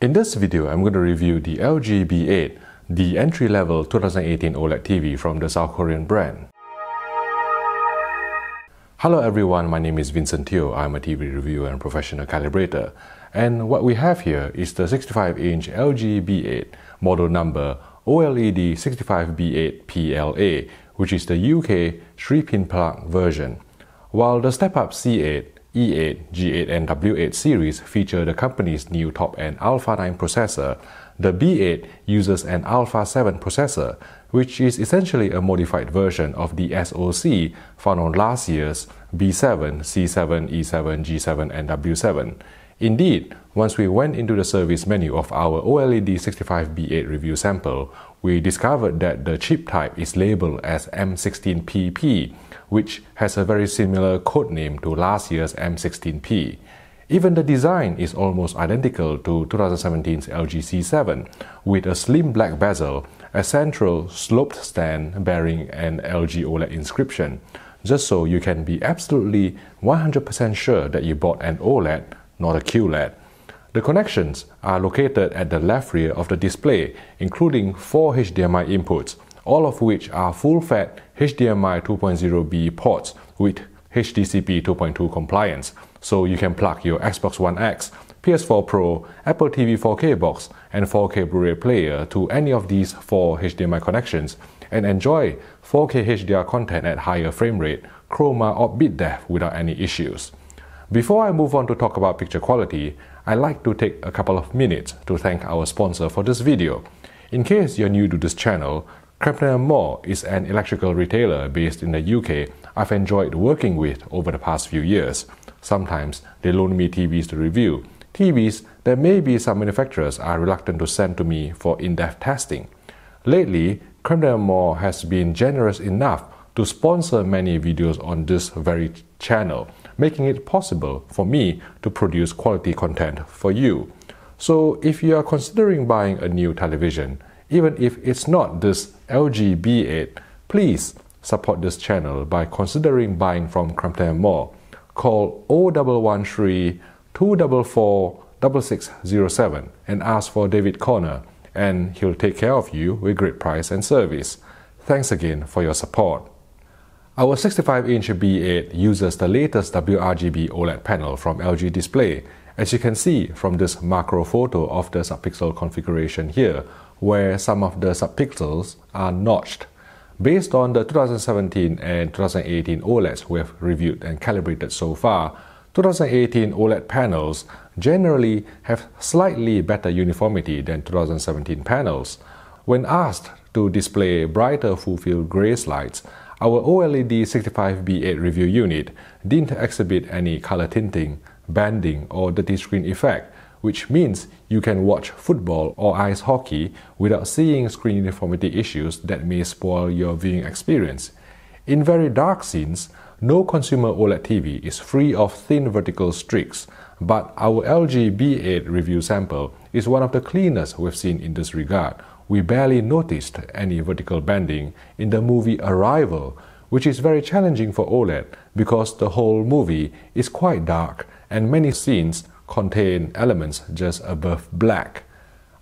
In this video, I'm going to review the LG B8, the entry-level 2018 OLED TV from the South Korean brand. Hello everyone, my name is Vincent Teoh. I'm a TV reviewer and professional calibrator. And what we have here is the 65-inch LG B8, model number OLED 65B8 PLA, which is the UK 3-pin plug version. While the step-up C8, E8, G8 and W8 series feature the company's new top-end Alpha 9 processor, the B8 uses an Alpha 7 processor, which is essentially a modified version of the SoC found on last year's B7, C7, E7, G7 and W7. Indeed, once we went into the service menu of our OLED 65B8 review sample, we discovered that the chip type is labeled as M16PP, which has a very similar code name to last year's M16P. Even the design is almost identical to 2017's LG C7, with a slim black bezel, a central sloped stand bearing an LG OLED inscription, just so you can be absolutely 100% sure that you bought an OLED, not a QLED. The connections are located at the left rear of the display, including four HDMI inputs, all of which are full-fat HDMI 2.0B ports with HDCP 2.2 compliance, so you can plug your Xbox One X, PS4 Pro, Apple TV 4K box, and 4K Blu-ray player to any of these four HDMI connections and enjoy 4K HDR content at higher frame rate, chroma or bit depth without any issues. Before I move on to talk about picture quality, I'd like to take a couple of minutes to thank our sponsor for this video. In case you're new to this channel, Crampton Moore is an electrical retailer based in the UK I've enjoyed working with over the past few years. Sometimes they loan me TVs to review, TVs that maybe some manufacturers are reluctant to send to me for in-depth testing. Lately, Crampton Moore has been generous enough to sponsor many videos on this very channel, making it possible for me to produce quality content for you. So if you are considering buying a new television, even if it's not this LG B8, please support this channel by considering buying from Crampton Moore. Call 0113 244 6607 and ask for David Conner, and he'll take care of you with great price and service. Thanks again for your support. Our 65-inch B8 uses the latest WRGB OLED panel from LG Display, as you can see from this macro photo of the subpixel configuration here, where some of the subpixels are notched. Based on the 2017 and 2018 OLEDs we have reviewed and calibrated so far, 2018 OLED panels generally have slightly better uniformity than 2017 panels. When asked to display brighter full-field gray slides, our OLED 65B8 review unit didn't exhibit any color tinting, banding, or dirty screen effect, which means you can watch football or ice hockey without seeing screen uniformity issues that may spoil your viewing experience. In very dark scenes, no consumer OLED TV is free of thin vertical streaks, but our LG B8 review sample is one of the cleanest we've seen in this regard. We barely noticed any vertical banding in the movie Arrival, which is very challenging for OLED because the whole movie is quite dark and many scenes contain elements just above black.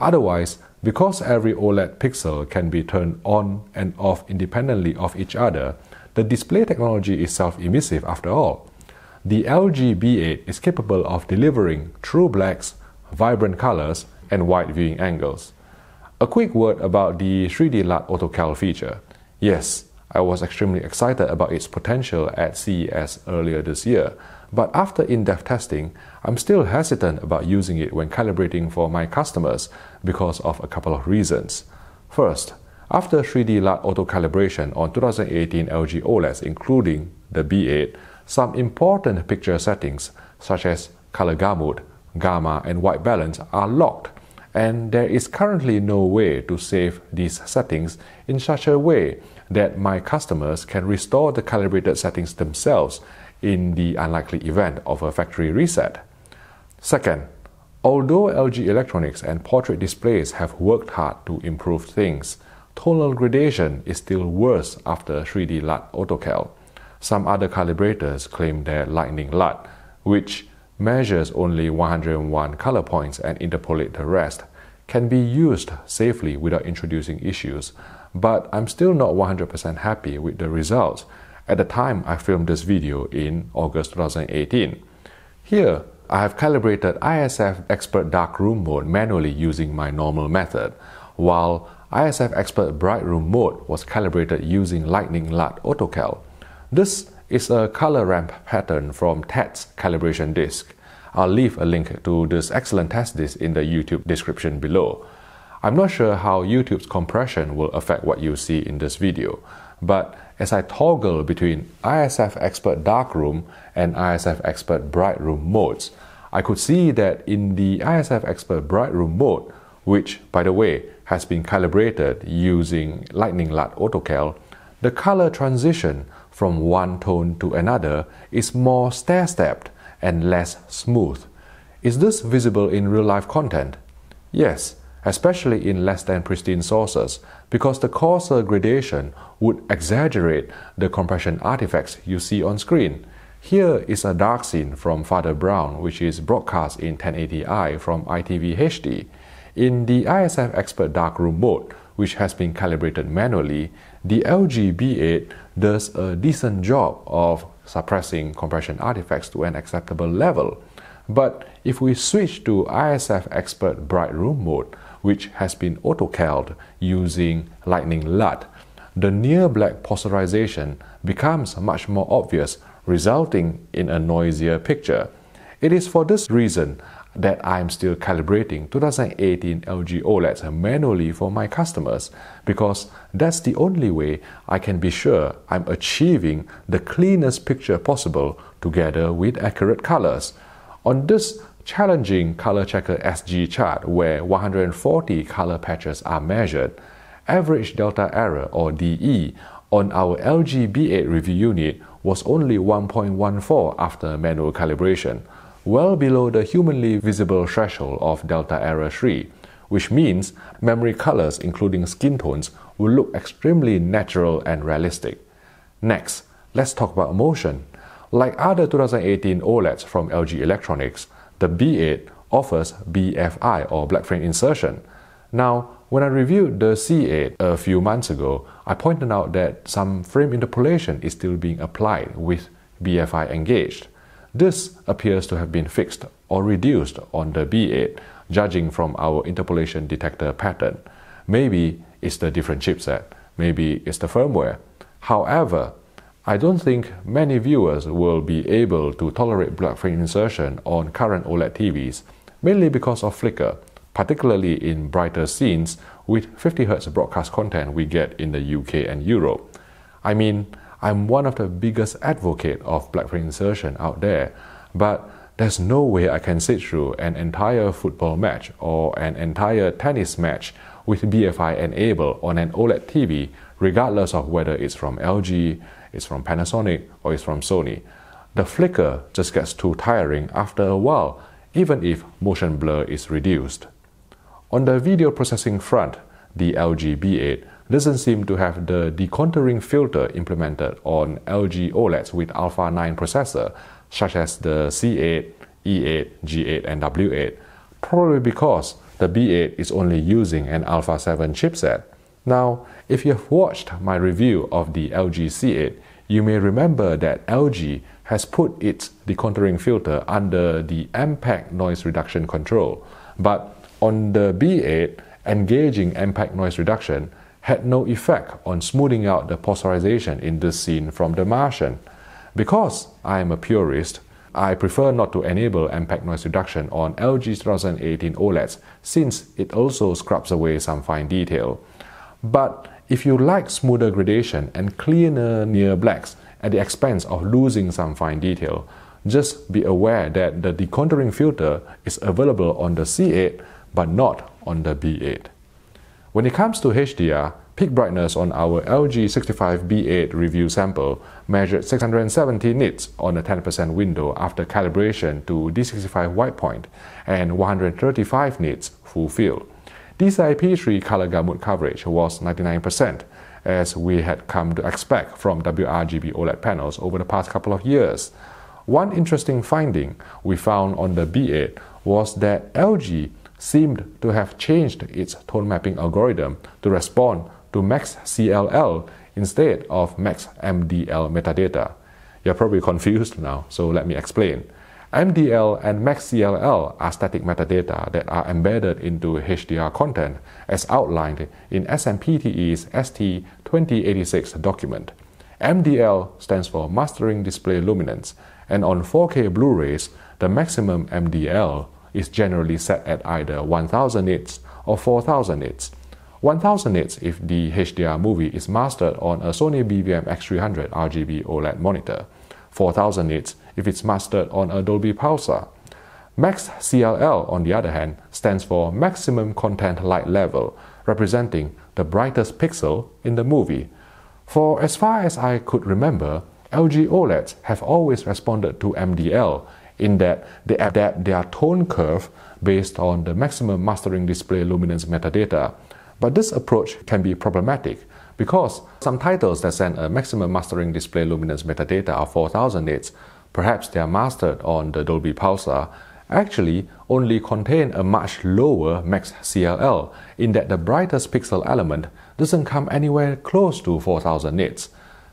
Otherwise, because every OLED pixel can be turned on and off independently of each other, the display technology is self-emissive after all. The LG B8 is capable of delivering true blacks, vibrant colors, and wide viewing angles. A quick word about the 3D LUT AutoCal feature. Yes, I was extremely excited about its potential at CES earlier this year, but after in-depth testing, I'm still hesitant about using it when calibrating for my customers because of a couple of reasons. First, after 3D LUT auto calibration on 2018 LG OLEDs including the B8, some important picture settings such as color gamut, gamma and white balance are locked and there is currently no way to save these settings in such a way that my customers can restore the calibrated settings themselves in the unlikely event of a factory reset. Second, although LG Electronics and portrait displays have worked hard to improve things, tonal gradation is still worse after 3D LUT AutoCal. Some other calibrators claim their Lightning LUT, which measures only 101 color points and interpolate the rest, can be used safely without introducing issues, but I'm still not 100% happy with the results at the time I filmed this video in August 2018. Here, I have calibrated ISF Expert Darkroom mode manually using my normal method, while ISF Expert Brightroom mode was calibrated using Lightning LUT AutoCal. This is a color ramp pattern from TED's calibration disk. I'll leave a link to this excellent test disk in the YouTube description below. I'm not sure how YouTube's compression will affect what you see in this video, but as I toggle between ISF Expert Darkroom and ISF Expert Brightroom modes, I could see that in the ISF Expert Brightroom mode, which by the way has been calibrated using Lightning LUT AutoCal, the color transition from one tone to another is more stair-stepped and less smooth. Is this visible in real-life content? Yes, especially in less than pristine sources, because the coarser gradation would exaggerate the compression artifacts you see on screen. Here is a dark scene from Father Brown, which is broadcast in 1080i from ITV HD. In the ISF Expert Darkroom mode, which has been calibrated manually, the LG B8 does a decent job of suppressing compression artifacts to an acceptable level. But if we switch to ISF Expert Brightroom mode, which has been auto-called using Lightning LUT, the near black posterization becomes much more obvious, resulting in a noisier picture. It is for this reason that I'm still calibrating 2018 LG OLEDs manually for my customers because that's the only way I can be sure I'm achieving the cleanest picture possible together with accurate colors. On this challenging color checker SG chart where 140 color patches are measured, average delta error or DE on our LG B8 review unit was only 1.14 after manual calibration well below the humanly visible threshold of delta error 3, which means memory colors including skin tones will look extremely natural and realistic. Next, let's talk about motion. Like other 2018 OLEDs from LG Electronics, the B8 offers BFI or black frame insertion. Now, when I reviewed the C8 a few months ago, I pointed out that some frame interpolation is still being applied with BFI engaged. This appears to have been fixed or reduced on the B8, judging from our interpolation detector pattern. Maybe it's the different chipset, maybe it's the firmware. However, I don't think many viewers will be able to tolerate black frame insertion on current OLED TVs, mainly because of flicker, particularly in brighter scenes with 50Hz broadcast content we get in the UK and Europe. I mean, I'm one of the biggest advocate of black frame insertion out there, but there's no way I can sit through an entire football match or an entire tennis match with BFI enabled on an OLED TV, regardless of whether it's from LG, it's from Panasonic, or it's from Sony. The flicker just gets too tiring after a while, even if motion blur is reduced. On the video processing front, the LG B8 doesn't seem to have the decontouring filter implemented on LG OLEDs with Alpha 9 processor, such as the C8, E8, G8, and W8, probably because the B8 is only using an Alpha 7 chipset. Now, if you've watched my review of the LG C8, you may remember that LG has put its decontouring filter under the MPEG noise reduction control. But on the B8, engaging MPEG noise reduction had no effect on smoothing out the posterization in this scene from The Martian. Because I am a purist, I prefer not to enable MPEG noise reduction on LG 2018 OLEDs since it also scrubs away some fine detail. But if you like smoother gradation and cleaner near blacks at the expense of losing some fine detail, just be aware that the decontouring filter is available on the C8 but not on the B8. When it comes to HDR, peak brightness on our LG 65B8 review sample measured 670 nits on a 10% window after calibration to D65 white point and 135 nits full field. DCI-P3 color gamut coverage was 99%, as we had come to expect from WRGB OLED panels over the past couple of years. One interesting finding we found on the B8 was that LG seemed to have changed its tone mapping algorithm to respond to max CLL instead of max MDL metadata. You're probably confused now, so let me explain. MDL and max CLL are static metadata that are embedded into HDR content as outlined in SMPTE's ST2086 document. MDL stands for Mastering Display Luminance, and on 4K Blu-rays, the maximum MDL is generally set at either 1000 nits or 4000 nits. 1000 nits if the HDR movie is mastered on a Sony BVM X300 RGB OLED monitor, 4000 nits if it's mastered on a Dolby Pulsar. Max CLL, on the other hand, stands for Maximum Content Light Level, representing the brightest pixel in the movie. For as far as I could remember, LG OLEDs have always responded to MDL in that they adapt their tone curve based on the maximum mastering display luminance metadata. But this approach can be problematic because some titles that send a maximum mastering display luminance metadata of 4000 nits, perhaps they are mastered on the Dolby Pulsar, actually only contain a much lower max CLL in that the brightest pixel element doesn't come anywhere close to 4000 nits.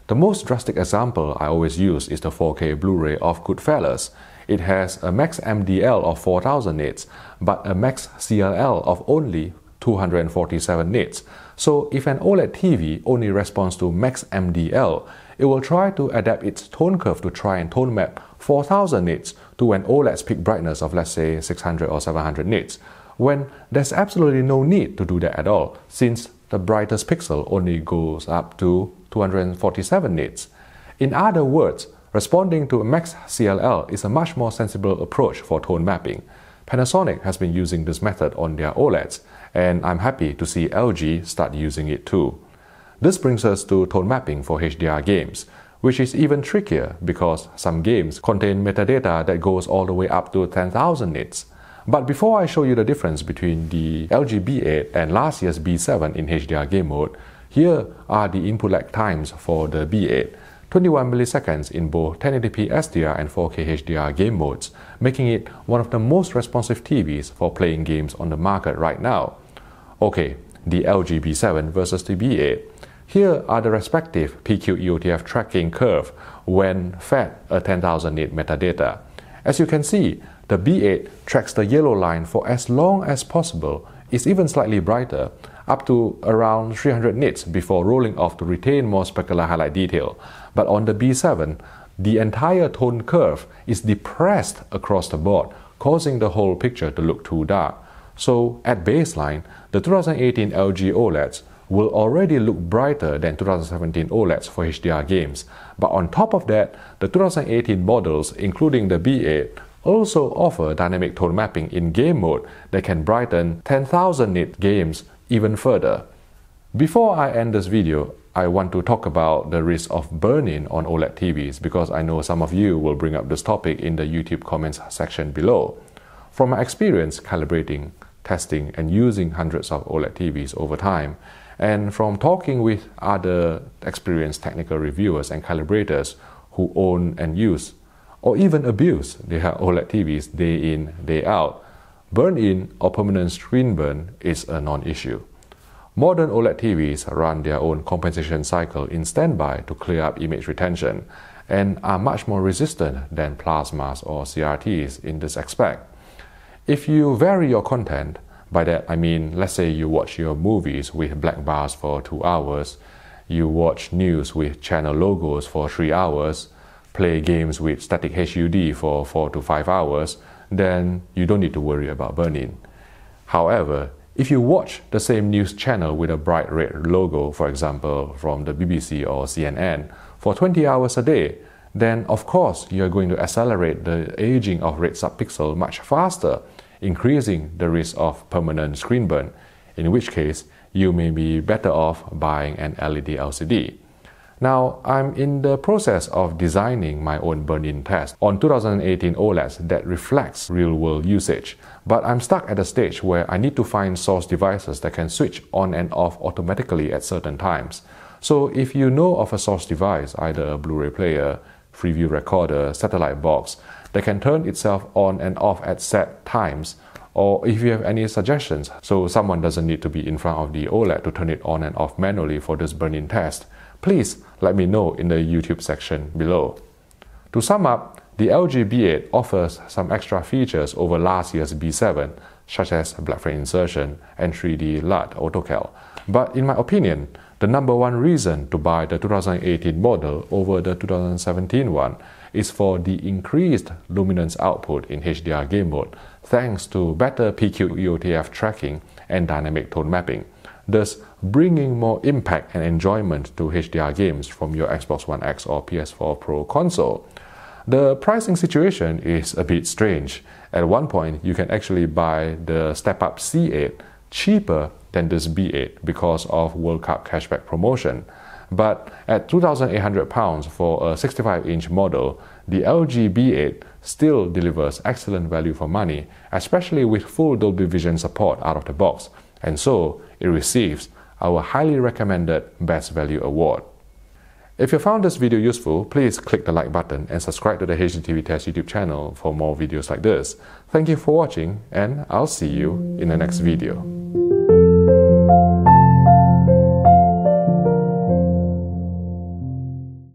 The most drastic example I always use is the 4K Blu-ray of Goodfellas. It has a max MDL of 4000 nits, but a max CLL of only 247 nits. So if an OLED TV only responds to max MDL, it will try to adapt its tone curve to try and tone map 4000 nits to an OLED's peak brightness of let's say 600 or 700 nits, when there's absolutely no need to do that at all, since the brightest pixel only goes up to 247 nits. In other words, responding to max CLL is a much more sensible approach for tone mapping. Panasonic has been using this method on their OLEDs, and I'm happy to see LG start using it too. This brings us to tone mapping for HDR games, which is even trickier because some games contain metadata that goes all the way up to 10,000 nits. But before I show you the difference between the LG B8 and last year's B7 in HDR game mode, here are the input lag times for the B8. 21 milliseconds in both 1080p SDR and 4K HDR game modes, making it one of the most responsive TVs for playing games on the market right now. Okay, the LG B7 versus the B8. Here are the respective PQ EOTF tracking curve when fed a 10,000 nit metadata. As you can see, the B8 tracks the yellow line for as long as possible, is even slightly brighter, up to around 300 nits before rolling off to retain more specular highlight detail. But on the B7, the entire tone curve is depressed across the board, causing the whole picture to look too dark. So at baseline, the 2018 LG OLEDs will already look brighter than 2017 OLEDs for HDR games. But on top of that, the 2018 models, including the B8, also offer dynamic tone mapping in game mode that can brighten 10,000 nit games even further. Before I end this video, I want to talk about the risk of burn-in on OLED TVs because I know some of you will bring up this topic in the YouTube comments section below. From my experience calibrating, testing, and using hundreds of OLED TVs over time, and from talking with other experienced technical reviewers and calibrators who own and use or even abuse their OLED TVs day in, day out, burn in or permanent screen burn is a non issue. Modern OLED TVs run their own compensation cycle in standby to clear up image retention and are much more resistant than plasmas or CRTs in this aspect. If you vary your content, by that I mean, let's say you watch your movies with black bars for two hours, you watch news with channel logos for three hours, play games with static HUD for four to five hours, then you don't need to worry about burn-in. However, if you watch the same news channel with a bright red logo, for example, from the BBC or CNN, for 20 hours a day, then of course you are going to accelerate the aging of red subpixel much faster, increasing the risk of permanent screen burn, in which case you may be better off buying an LED LCD. Now, I'm in the process of designing my own burn-in test on 2018 OLEDs that reflects real-world usage, but I'm stuck at a stage where I need to find source devices that can switch on and off automatically at certain times. So if you know of a source device, either a Blu-ray player, Freeview recorder, satellite box that can turn itself on and off at set times or if you have any suggestions so someone doesn't need to be in front of the OLED to turn it on and off manually for this burn-in test, please let me know in the YouTube section below. To sum up, the LG B8 offers some extra features over last year's B7, such as black frame insertion and 3D LUT AutoCal. But in my opinion, the number one reason to buy the 2018 model over the 2017 one is for the increased luminance output in HDR game mode thanks to better PQ EOTF tracking and dynamic tone mapping, thus bringing more impact and enjoyment to HDR games from your Xbox One X or PS4 Pro console. The pricing situation is a bit strange. At one point, you can actually buy the Step Up C8 cheaper than this B8 because of World Cup cashback promotion. But at £2,800 for a 65 inch model, the LG B8 still delivers excellent value for money, especially with full Dolby Vision support out of the box, and so it receives our highly recommended Best Value Award. If you found this video useful, please click the like button and subscribe to the HDTV Test YouTube channel for more videos like this. Thank you for watching and I'll see you in the next video.